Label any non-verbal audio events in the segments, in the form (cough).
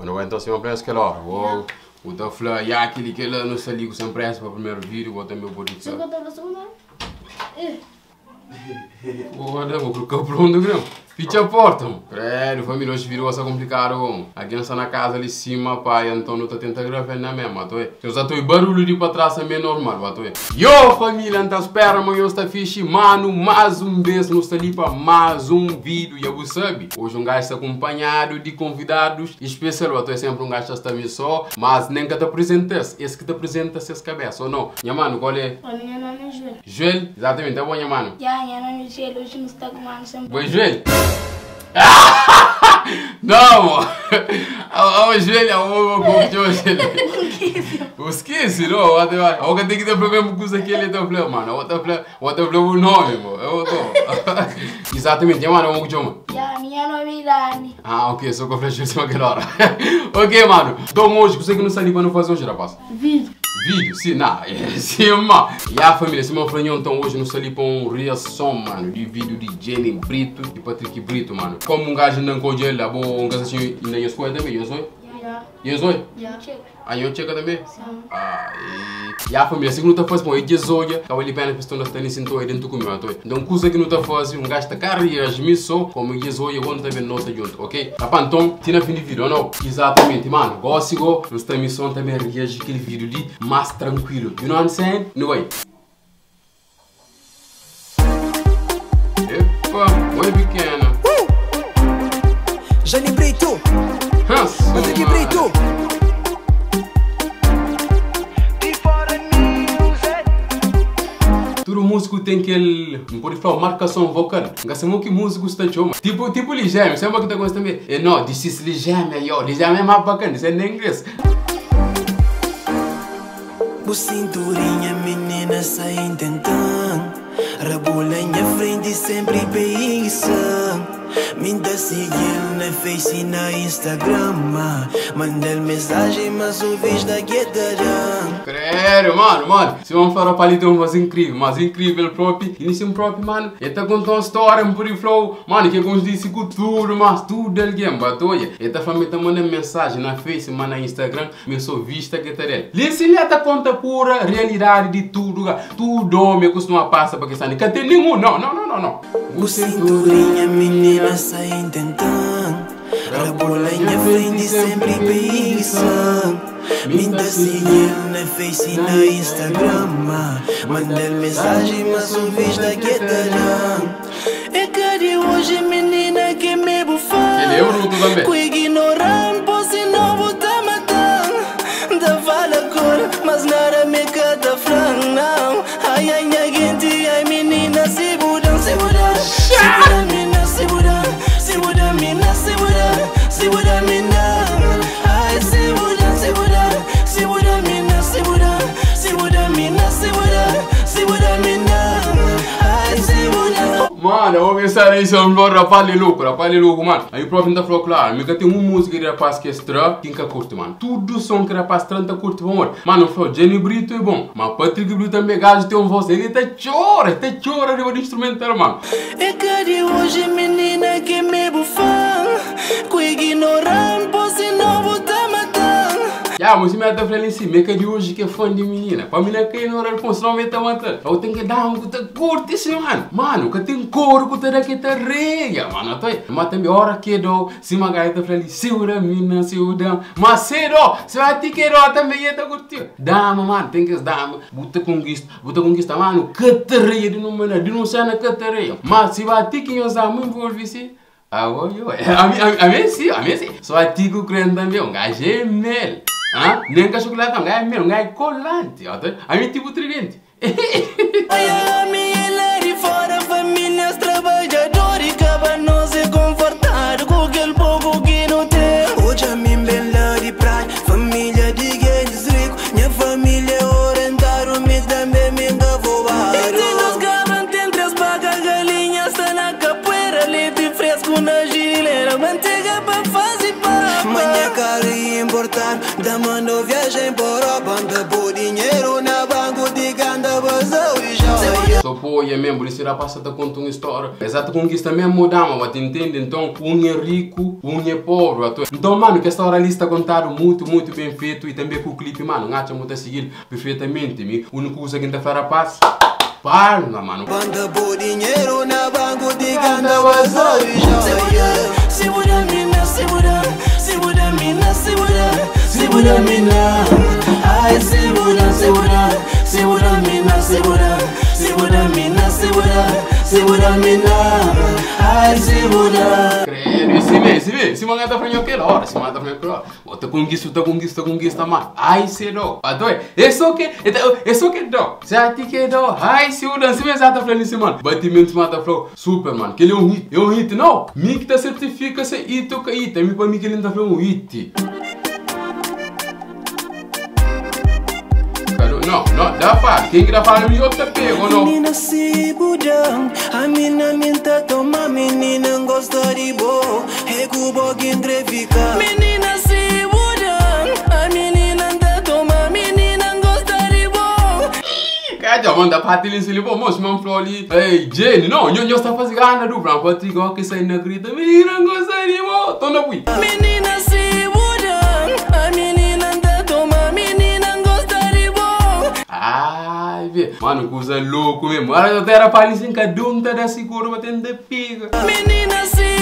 Quando vai então se uma pressa aquela hora. Vou. O da Flá, e aquele que ele não se liga sem pressa para o primeiro vídeo, vou também por isso. Segunda, segunda. Olha, vou colocar pronto, grão. Fecha a porta, mano. Prédio, família, hoje virou essa complicada, mano. A criança na casa ali em cima, pai, Antônio tá tentando gravar na mesma, tô aí. Eu tô barulho de pra trás é normal, tô. Yo, família, então espera, eu estou fixe, mano, mais um beijo no ali para mais um vídeo, e você sabe, hoje um gajo está acompanhado de convidados especial, tô sempre um gajo está só, mas nem que te apresentes, esse que te apresenta essa cabeça, ou não? Minha mano, qual é? Olha, minha nome é Joel. Joel? Exatamente, tá bom, minha mano? Já, minha nome é Joel, hoje não está com mano sempre. Bom, Joel? Não! O joelho, o joelho. Esqueci, não? O que tem que ter problema com isso aqui, ele tem problema, mano. O problema, o problema o nome, mano. Eu tô. (laughs) Exatamente, mano, o que chama? Minha nome é Irani. Ah, ok, só que eu flechei isso (laughs) aquela hora. Ok, mano. Então hoje, você que não sabe não fazer hoje, rapaz? Vídeo. Vídeo, sim, não, sim, mano. E a família, se meu franhão, então hoje não sali para um reação, mano, de vídeo de Jenny Brito e Patrick Brito, mano. Como um gajo não ele, lá, um gajo assim, nem escolhe também, eu sou? Chego também? Sim. Ah, e... e a família, se não tá fazendo, ele desoia, que ele pena pessoa não está nem sentindo aí dentro comigo, então. Então, coisa que não tá fazendo, um gajo tá carreira, missão, como ele desoia, quando também não está junto, ok? Na fim de vídeo, não? Exatamente, mano. Gosto, igual, nós tá missão também reagir aquele vídeo de mais tranquilo. You know what I'm saying? No way. Tem aquele, não pode falar, marcação vocal. Gasta muito que músico está chama. Tipo, tipo Ligeme, sabe o que tá gostando? É, não, this is Ligeme, yo. Ligeme é mais bacana, isso é em inglês. O cinturinha, menina, sai tentando. Em frente, sempre pensando. Me dá seguir na Face e na Instagram. Manda mensagem, mas o vídeo da guetarã. Credo, mano, mano. Se vamos falar para ali, tem uma voz incrível, mas incrível próprio. Início próprio, mano. Ele tá contando uma história, um puri flow. Mano, que é como disse tudo, mas tudo ele game, batoia. Ele tá falando, tá mandando mensagem na Face, mas na Instagram. Me sou vista que tá. Lisse, ele tá conta pura realidade de tudo. Tudo me costuma passar para que. Não tem nenhum, não, não, não, não, não. O cinturinha, menina, Rabula em minha frente, sempre pensando. Me dá seguir na Face e na Instagram. Manda mensagem, mas o vídeo da guetarã. É que hoje, menina, que me bufar. É. Com ignorante, Mano, eu vou rapar de louco, rapar de louco, mano. Aí o prof falou, claro, mas tem uma música de rapaz que é estranha, quem que curte, mano. Tudo som que rapaz estranho tá curte, amor. Mano, falou, Jenny Brito é bom, mas Patrick Brito também gajo tem um voz, ele tá chora, tá chora de um instrumental, mano. É de hoje, menina, que me bufam Com posse não Já, mas se me tá falando assim, meca de hoje que de menina. Pra menina que não era com som, me tá matando. Eu tenho que dar um que tá curte esse, mano. Mano, que tem cor, que tá daqui tá reia, mano. Aí. Mas também, hora que do, se uma gata tá falando, segura menina, segura. Mas se do, se vai te que do, também ia tá curtindo. Dama, mano, tem que dama. Buta conquista, buta conquista, mano. Que tá reia de não, mano, de não na que tá reia. Mas se vai te que eu dama, envolve-se. Ah, oi, oi. A mim, a mim sim, a mim sim. Só a ti que o crente também, um gajo é mel. Ah, nem que chocolate, gajo é gajo é colante. ó, tá? A mim tipo tridente. Joia Só Só apoia mesmo, por isso irá passar a contar uma história. Exato conquista mesmo dama, mas entende? Então, um é rico, um é pobre. ato. Então, mano, que esta hora ali está contado muito, muito bem feito e também com o clipe, mano, ngacha muito a seguir perfeitamente. Mi. A única coisa que ainda fará paz. Palma, mano. Banda por dinheiro na banco de ganda vazio joia Segura mina, segura, segura mina, segura, segura mina Ai segura, segura, segura mina, segura, segura, mina Ai segura Credo, e se vê, se vê, se manga tá frente aquela hora, se manga tá frente aquela hora. Outra conquista, outra conquista, conquista, mano. Ai, se do. É só que, só que do. Se a ti que do, ai, se o dan, se vê, já tá frente, mano. Batimento, mata, flow, super, mano. Que ele é um hit, é um hit, não. Mi que tá certifica se hit ou que hit, mi pra mim que ele tá falando um hit. Não, não, que dá para mim, eu te pego, não. Menina se budang, a mina minta toma menina gosta de bo, recubo que entrefica. Menina se budang, a menina tá toma menina gosta de bo. Kaja manda patili sili po mos man floli. Hey Jenny, no, nyo nyo sta fasi gana du bran pati go ke sai na grita. Menina gosta de bo. Tona pui. Menina se Vê. Mano, coisa louco mesmo. Eu era pali sem cadunta da seguro batendo de pica. Menina se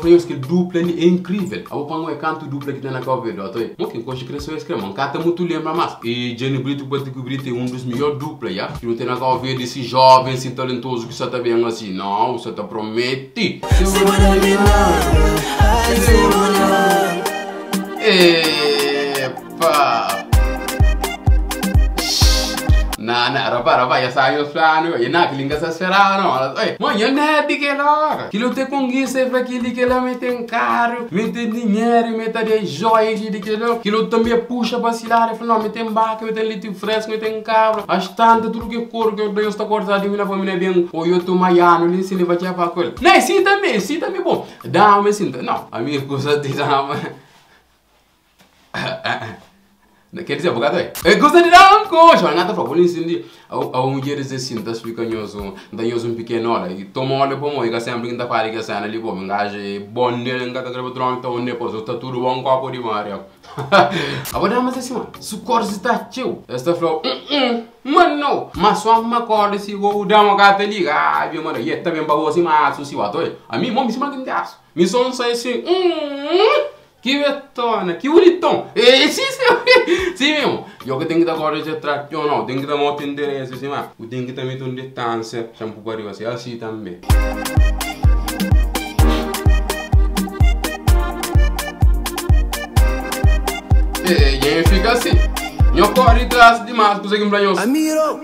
Får just dupla é incrível. Abo pango é canto dupla que tem na cover do atoy. Mo quem coxa cresceu escrema, man cata muito lembra mais. E Jenny Brito pode cobrir tem um dos melhores dupla, já. Que não tem na cover desse jovem assim talentoso que só tá bem assim. Não, só tá promete. Segura. Epa! Na, na, rapa, rapa, ya sa yung plano, ya na, kiling ka sa sfera, no? Ay, mo, yan na, di que lá. Kilo te conquista pra aquele que lá mete em carro, mete dinheiro, mete de joia, de que lá. Kilo também puxa pra cilar, fala, não, mete em baca, mete litro fresco, mete em cabra. As tantas, tudo que cor que eu dei, está cortado, e minha família bem, ou eu tô maiano, ali, se te apar com ele. Não, sim também, sim também, bom. Dá-me, sim, não, a minha coisa (laughs) de dá-me. (laughs) Quer dizer, bugado é. É coisa de dar um coxo, mas nada para polícia de ao mulher dizer assim, das fica nhoso, da nhoso um pequeno hora e toma olha para moi, que sempre ainda para que sai ali bom, engaje bom nele, ainda tá gravando drone, então ne pos, tá tudo bom copo de Mario. Agora mas assim, mano, su corse está tio. Esta falou, mano, não, mas só uma corda se o dar uma gata liga, ai, meu mano, e também para você mas su si wato. A mim, mom, se manda de aço. Me som sai assim, que vetona, que bonitão. E sim, sim, sim mesmo. Eu que tenho que dar agora de tração, não. Tenho que dar muito endereço, assim, mas eu tenho que também ter um distância. Shampoo para você, assim também. E aí fica assim. Meu corre traz demais, consegue pra nós. Amiro,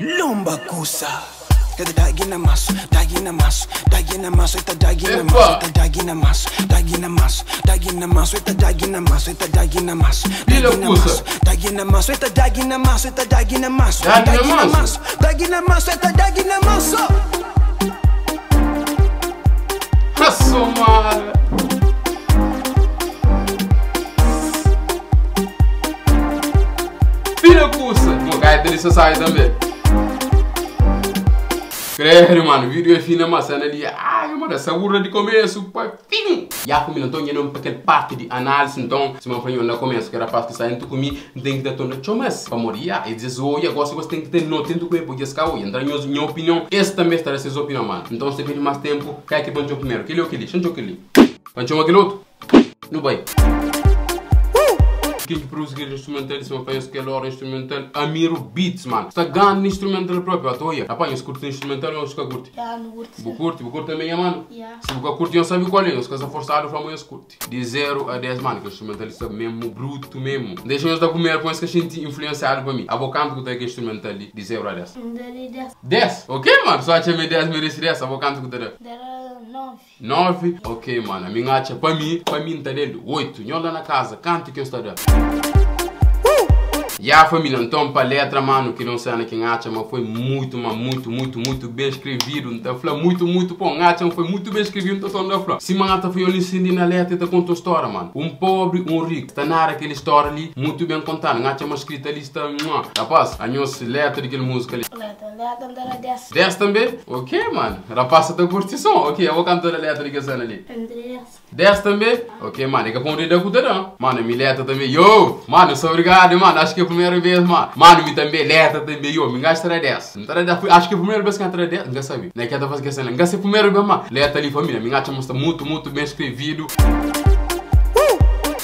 lomba kusa. You're the dynamasu, dynamasu, dynamasu, it's the dynamasu, it's the dynamasu, dynamasu, dynamasu, it's the dynamasu, it's the dynamasu, dynamasu, dynamasu, it's the dynamasu, it's the dynamasu, dynamasu, dynamasu, it's the dynamasu. Nasıl mal? Vira cursa! Uma gaita dele você sai também. Creio, mano, vídeo é fina maçã ali. Ai, mano, essa burra de começo, pai, fino. Já comi, então, eu não aquele parte de análise, então, se uma fanho no começo, que era parte que sai, então, comi, tem que ter toda chomas. Para morir, e dizer, olha, gosto, você tem que ter no tempo que porque esse carro, entrar em minha opinião, esse também está essa opinião, mano. Então, se tem mais tempo, cai que banjo primeiro. Que ele é o que ele, eu que ele. Aquele outro. No vai. Que produz aquele instrumental, se apanha aquele hora instrumental, Amiro Beats, mano. Está ganhando instrumental próprio, atoia. Apanha, se curte instrumental, acho que curte. Já não curto. Vou curte, vou curte também, mano. Se você curte, eu sabe qual é. Os caras forçados, eu eu curte. De 0 a 10, mano, que o instrumentalista mesmo, bruto mesmo. Deixa eu estar comer, põe que a gente influenciado para mim. A bocante que tem que instrumental de 0 a 10. Dali dessa. 10? Ok, mano? Só tinha 10 merece 10, a bocante que tem. Nove. Nove? Ok, mano. Minha acha, para mim, para mim tá dele. Oito. Nho lá na casa. Canto que eu estou dando. E a família, então, para letra, mano, que não sei quem acha, mas foi muito, mas muito, muito, muito bem escrevido. Então, foi muito, muito bom. Acha, foi muito bem escrevido. Então, não foi. Se mata foi eu ensinei na letra, então, conta a história, mano. Um pobre, um rico. Está na aquela história ali, muito bem contada. Acha, uma escrita ali, está. Rapaz, a nossa letra daquela música ali. Letra, letra, letra, dez. 10 também? Ok, mano. Rapaz, tá curtição. Ok, eu vou cantar a letra que cena ali. Andrés. 10 também? Ok, mano, é que pôr da cuidadão. Mano, me letra também. Yo, mano, eu sou obrigado, mano. Acho que é a primeira vez, mano. Mano, me também letra também. Yo, me gasta 10. Não tá 10. Acho que é a primeira vez que eu entrei 10. Não sabia. Não é que eu tô fazendo. Não é a primeira vez, mano. Letra ali, família. Me gasta muito, muito bem escrevido.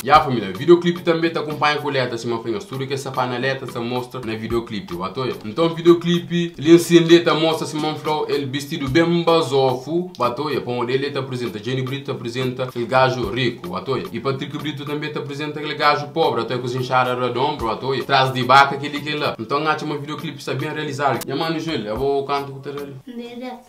E a família, videoclipe também te acompanha com letra, assim, uma. Tudo que essa paneleta se mostra no videoclipe, batoia. Então, videoclipe, ele ensina letra, mostra assim, uma flow, ele vestido bem basofo, batoia. Para onde ele te apresenta, Jenny Brito te apresenta aquele gajo rico, batoia. E Patrick Brito também te apresenta aquele gajo pobre, até com os enxadas redondo, batoia. Traz de vaca aquele que lá. Então, acho uma videoclipe está bem realizado. E mano, Júlio, eu vou cantar com o.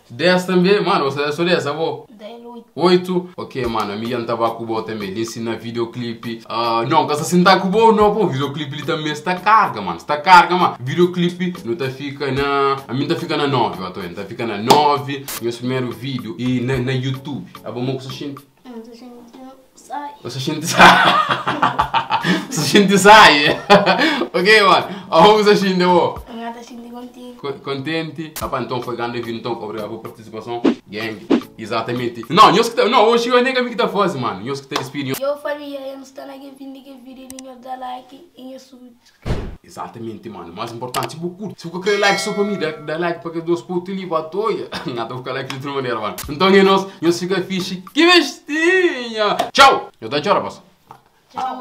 10 também, mano, você é só 10, eu vou. Oito. 8. Ok, mano, a minha estava com o também. Ele ensina videoclipe. Ah, não, que assim tá com o não, pô. Videoclipe ele também está carga, mano. Está carga, mano. Videoclipe não tá fica na. A minha tá fica na 9, ó, tô vendo. Tá fica na 9. Meu primeiro vídeo. E na, na YouTube. A bom três, sai. Você (laughs) sente sai. Você sente sai. ok, mano. Aonde você sente, ó? Contigo. Co- Contente? Rapaz, então foi grande vídeo, então obrigado pela participação. Gang, exatamente. Não, eu que tá, não, hoje eu nem que tá fazendo, mano. Eu que tá despedindo. Eu família, eu não estou vídeo que vídeo, eu dá like e eu subo. Exatamente, mano. Mais importante, tipo, curte. Se você quer like só para mim, dá, dá like para que Deus puto ali toia. Não, tô ficar like de outra maneira, mano. Então, nós, nós fica fixe. Que bestinha! Tchau! Eu dou tchau, rapaz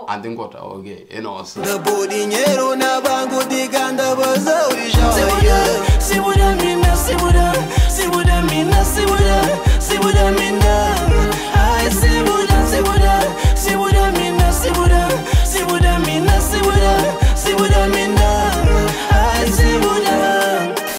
adin kota oge ina wasu da bodin yero na bango diga da ba zauri sibuda mina sibuda sibuda mina sibuda sibuda mina. Ai sibuda sibuda